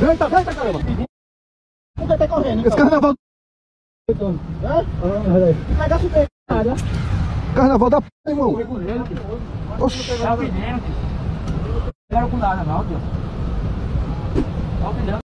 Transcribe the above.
Deita, deita, caramba. Por que tá correndo? Esse carnaval. Hã? Vai dar super. Nada. Carnaval da p, irmão. Oxi. Tá pedindo, tio. Não quero com nada, não, tio. Tá pedindo.